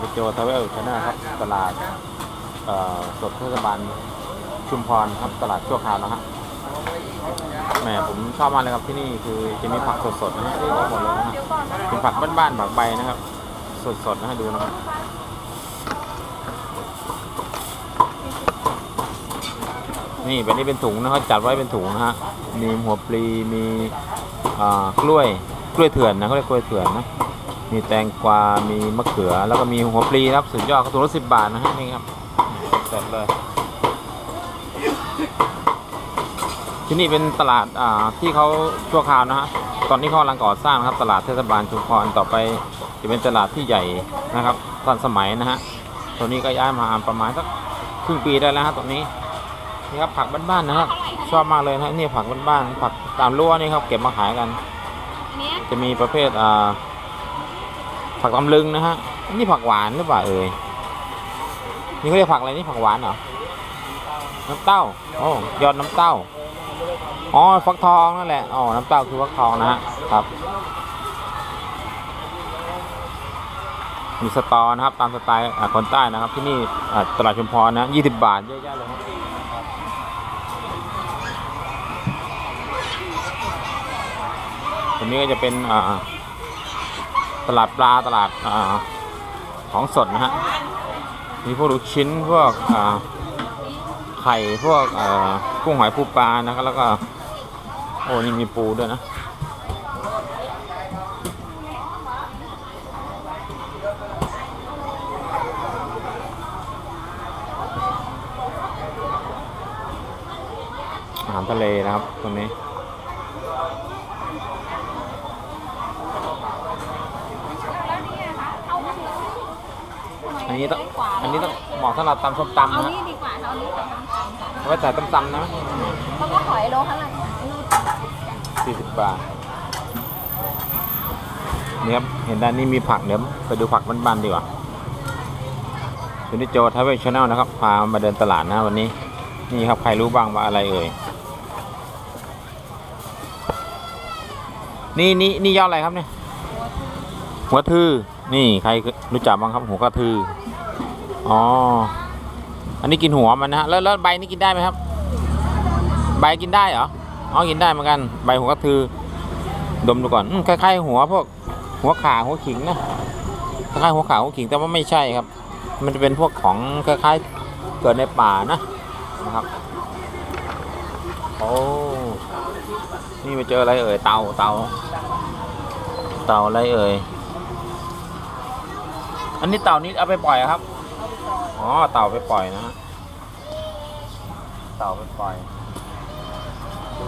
สุโจทาวเวลชนะครับ ตลาดสดเทศบาลชุมพรครับ ตลาดชั่วคราวนะฮะแหมผมชอบมากเลยครับที่นี่คือจะมีผักสดๆนะฮะนี่หมดเลยนะฮะเป็นผักบ้านๆผักใบนะครับ สดๆนะฮะดูนะครับนี่เป็นนี่เป็นถุงนะครับจัดไว้เป็นถุงนะฮะมีหัวปลีมีกล้วยกล้วยเถื่อนนะเขาเรียกกล้วยเถื่อนนะ มีแตงกวา มีมะเขือ แล้วก็มีหัวปลีครับ สุดยอดครับถุงละสิบบาทนะฮะนี่ครับเสร็จเลยที่นี่เป็นตลาดอ่าที่เขาชั่วคราวนะฮะตอนนี้เขากำลังก่อสร้างนะครับ ตลาดเทศบาลชุมพรต่อไปจะเป็นตลาดที่ใหญ่นะครับตอนสมัยนะฮะตัวนี้ก็ย้ายมาประมาณสักครึ่งปีได้แล้วฮะตรงนี้นี่ครับผักบ้านๆนะครับชอบมากเลยนะนี่ผักบ้านๆผักตามรั้วนี่ครับเก็บมาขายกัน จะมีประเภทอ่า ผักตำลึงนะฮะนี่ผักหวานหรือเปล่าเอ่ยนี่เขาเรียกผักอะไรนี่ผักหวานเหรอน้ำเต้าโอ้ยอดน้ำเต้าอ๋อฟักทองนั่นแหละอ๋อน้ำเต้าคือฟักทองนะฮะครับ มีสตอนะครับ ตามสไตล์คนใต้นะครับ ที่นี่ตลาดชุมพรนะยี่สิบบาทเยอะแยะเลยครับตรงนี้ก็จะเป็นอ่า ตลาดปลาตลาดอของสดนะฮะมีพวกลูกชิ้นพวกไข่พวกกุ้งหอยปูปลานะครับแล้วก็โอ้นี่มีปูด้วยนะอาหารทะเลนะครับตรงนี้ อันนี้ต้องอันนี้ต้องเหมาะสำหรับตำส้มตำเอานะฮะนี่ดีกว่าเอานี้กับน้ำตาลค่ะเอาไว้แต่ต้มตำนะเพราะว่าหอยโลเท่าไหร่นี่สี่สิบบาทนี่ครับเห็นด้านนี้มีผักเดี๋ยวไปดูผักบ้านๆดีกว่าคุณนิโจ travel channel นะครับพามาเดินตลาดนะวันนี้ นี่ครับใครรู้บ้างว่าอะไรเอ่ยนี่นี่นี่ยอดอะไรครับเนี่ยหัวกระทือนี่ใครรู้จักบ้างครับหัวกระทือ อ๋อ อันนี้กินหัวมันนะฮะ แล้วแล้วใบนี่กินได้ไหมครับ ใบกินได้เหรอ อ๋อ กินได้เหมือนกัน ใบหัวกระทือ ดมดูก่อนอคล้ายๆหัวพวกหัวขาหัวขิงนะ คล้ายๆหัวขาหัวขิงแต่ว่าไม่ใช่ครับ มันจะเป็นพวกของคล้ายๆเกิดในป่านะนะครับ โอ้ นี่มาเจออะไรเอ่ย เตาเตาเตาอะไรเอ่ย อันนี้เต่านี้เอาไปปล่อยครับ อ๋อเต่าไปปล่อยนะฮะเต่าไปปล่อย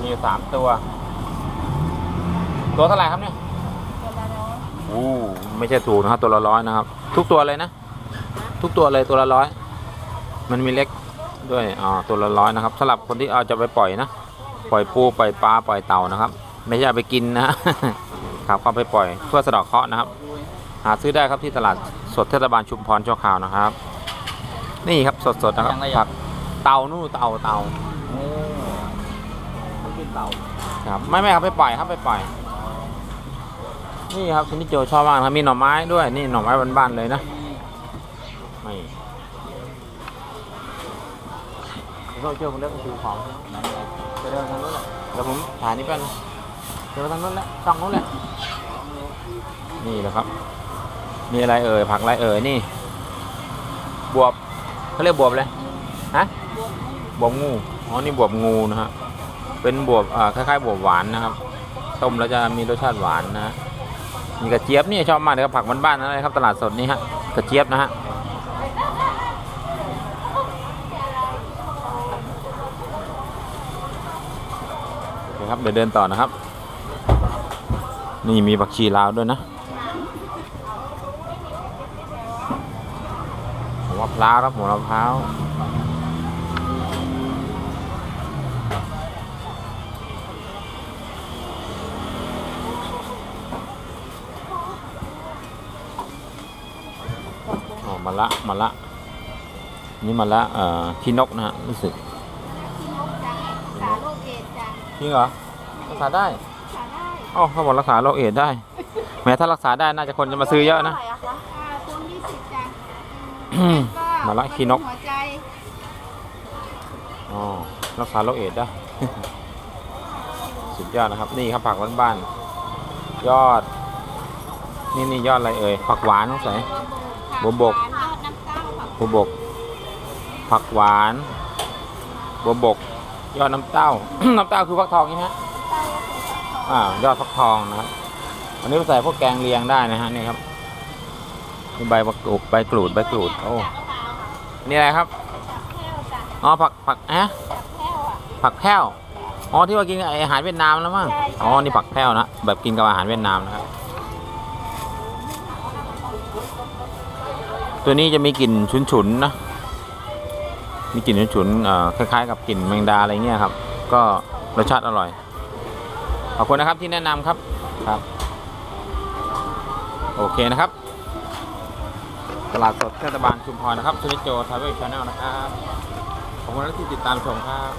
มีอยู่สามตัว ตัวเท่าไหร่ครับเนี่ยอู้ไม่ใช่ถูกนะครับตัวละร้อยนะครับ ทุกตัวเลยนะ ทุกตัวเลยตัวละร้อย มันมีเล็กด้วยอ๋อตัวละร้อยนะครับสำหรับคนที่เอาจะไปปล่อยนะ ปล่อยปูปล่อยปลาปล่อยเต่านะครับ ไม่ใช่เอาไปกินนะครับก็ไปปล่อยเพื่อสะเดอกเคราะห์นะครับ หาซื้อได้ครับที่ตลาดสดเทศบาลชุมพรชั่วคราวนะครับ นี่ครับสดๆนะครับผักเต่านู่นเต่าเต่าครับไม่ไม่ครับไปปล่อยครับไปปล่อย นี่ครับชนิดโจชอบมากนะครับมีหน่อไม้ด้วยนี่หน่อไม้บ้านๆเลยนะไม่เราเจอคนเล็กก็คือของจะเดินทางนู้นแหละเดี๋ยวผมถ่ายนี่เป็นเดินทางนู้นแหละช่องนู้นแหละนี่แหละครับ มีอะไรเอ่ยผักอะไรเอ่ยนี่ บวบ เขาเรียกบวบเลยฮะบวบงูอ๋อนี่บวบงูนะฮะเป็นบวบอ่าคล้ายๆบวบหวานนะครับต้มแล้วจะมีรสชาติหวานนะมีกระเจี๊ยบนี่ชอบมากเลยครับผักบ้านๆนั่นเลยครับตลาดสดนี่ฮะกระเจี๊ยบนะฮะคครับเดี๋ยวเดินต่อนะครับ นี่มีผักชีลาวด้วยนะ หัวมะ พร้าวครับหัวมะพร้าวอ๋อมะละมะละ นี่มะละเอ่อที่นกนะฮะรู้สึกสาโรคเอดส์จ้ะจริงเหรอรักษาได้สาได้อ๋อเขาบอกรักษาโรคเอดส์ได้ แม้ถ้ารักษาได้น่าจะคนจะมาซื้อเยอะนะเท่าไหร่อะคะอ่าคุณยี่สิบจ้ะก็ มาละขี้นกหัวใจอ๋อรักษาโรคเอดส์ได้ สุดยอดนะครับ นี่ครับผักบ้านๆยอด นี่นี่ยอดอะไรเอ่ยผักหวานต้องใส่บัวบกยอดน้ำเต้าค่ะบัวบก ผักหวานบัวบก ยอดน้ำเต้า น้ำเต้าคือฟักทองนี่ฮะอ่ายอดฟักทองนะครับอันนี้ใส่พวกแกงเลียงได้นะฮะนี่ครับ นี่ใบมะกรูดใบกรูดใบกรูดโอ้นี่อะไรครับอ๋อผักผักฮะผักแพ้วอ๋อที่ว่ากินกับอาหารเวียดนามแล้วมั้งอ๋อนี่ผักแพ้วนะแบบกินกับอาหารเวียดนามนะครับตัวนี้จะมีกลิ่นฉุนๆนะมีกลิ่นฉุนๆเอ่อคล้ายๆ กับกลิ่นแมงดาอะไรเงี้ยครับ ก็รสชาติอร่อย ขอบคุณนะครับที่แนะนำครับครับ โอเคนะครับ ตลาดสดเทศบาลชุมพรนะครับคุณนิโจ travel channel นะครับ ขอบคุณที่ติดตามชมครับ